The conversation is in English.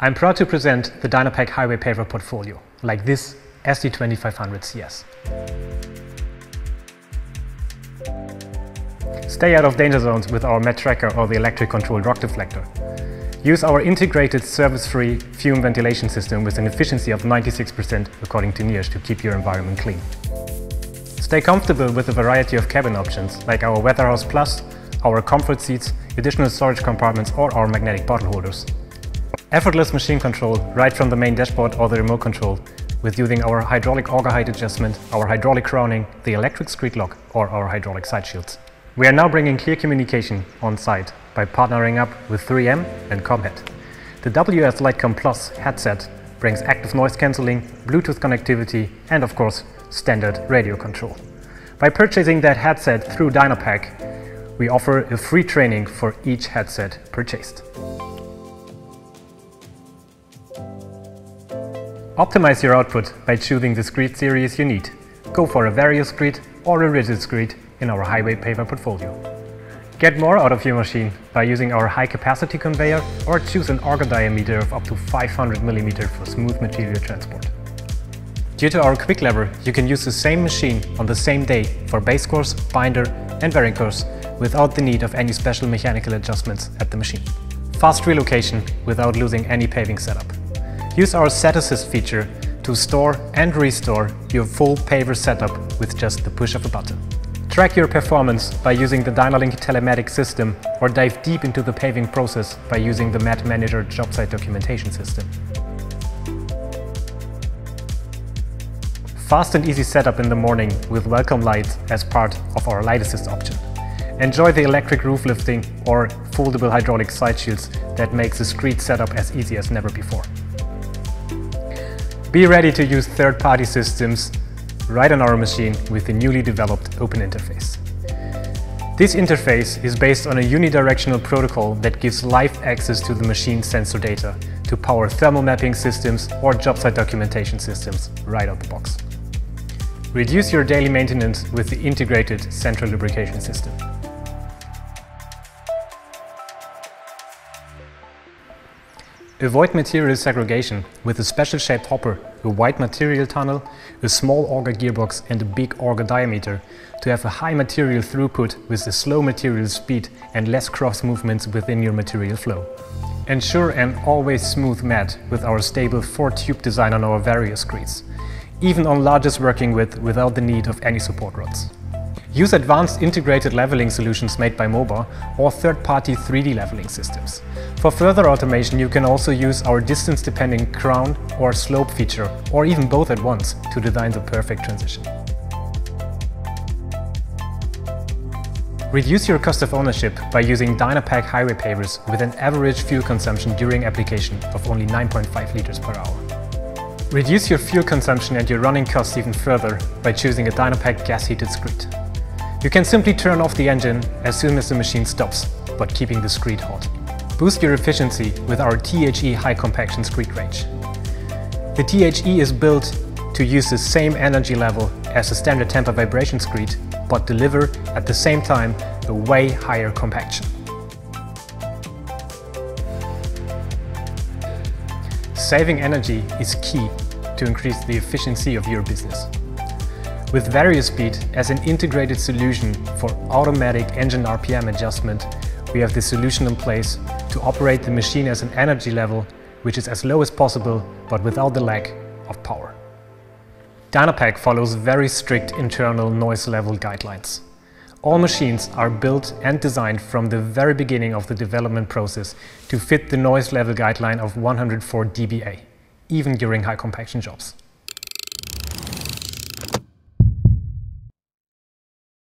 I'm proud to present the Dynapac Highway Paver portfolio, like this SD2500 CS. Stay out of danger zones with our MET tracker or the electric controlled rock deflector. Use our integrated service-free fume ventilation system with an efficiency of 96% according to NIOSH to keep your environment clean. Stay comfortable with a variety of cabin options like our Weatherhouse Plus, our comfort seats, additional storage compartments or our magnetic bottle holders. Effortless machine control right from the main dashboard or the remote control with using our hydraulic auger height adjustment, our hydraulic crowning, the electric screed lock or our hydraulic side shields. We are now bringing clear communication on site by partnering up with 3M and Comhead. The WS LiteCom Plus headset brings active noise cancelling, Bluetooth connectivity and of course standard radio control. By purchasing that headset through Dynapac, we offer a free training for each headset purchased. Optimize your output by choosing the screed series you need. Go for a various screed or a rigid screed in our Highway Paver portfolio. Get more out of your machine by using our high-capacity conveyor or choose an auger diameter of up to 500 mm for smooth material transport. Due to our quick lever, you can use the same machine on the same day for base course, binder and bearing course without the need of any special mechanical adjustments at the machine. Fast relocation without losing any paving setup. Use our Set Assist feature to store and restore your full paver setup with just the push of a button. Track your performance by using the Dynalink telematics system or dive deep into the paving process by using the Mat Manager job site documentation system. Fast and easy setup in the morning with welcome lights as part of our light assist option. Enjoy the electric roof lifting or foldable hydraulic side shields that makes the screed setup as easy as never before. Be ready to use third-party systems right on our machine with the newly developed Open Interface. This interface is based on a unidirectional protocol that gives live access to the machine sensor data to power thermal mapping systems or job site documentation systems right out the box. Reduce your daily maintenance with the integrated central lubrication system. Avoid material segregation with a special shaped hopper, a wide material tunnel, a small auger gearbox and a big auger diameter to have a high material throughput with a slow material speed and less cross movements within your material flow. Ensure an always smooth mat with our stable 4-tube design on our various screeds, even on largest working width without the need of any support rods. Use advanced integrated leveling solutions made by MOBA or third-party 3D leveling systems. For further automation you can also use our distance-dependent crown or slope feature or even both at once to design the perfect transition. Reduce your cost of ownership by using Dynapac highway pavers with an average fuel consumption during application of only 9.5 liters per hour. Reduce your fuel consumption and your running costs even further by choosing a Dynapac gas-heated screed. You can simply turn off the engine as soon as the machine stops, but keeping the screed hot. Boost your efficiency with our THE high compaction screed range. The THE is built to use the same energy level as a standard tamper vibration screed, but deliver at the same time a way higher compaction. Saving energy is key to increase the efficiency of your business. With VarioSpeed as an integrated solution for automatic engine RPM adjustment, we have the solution in place to operate the machine as an energy level which is as low as possible but without the lack of power. Dynapac follows very strict internal noise level guidelines. All machines are built and designed from the very beginning of the development process to fit the noise level guideline of 104 dBA, even during high compaction jobs.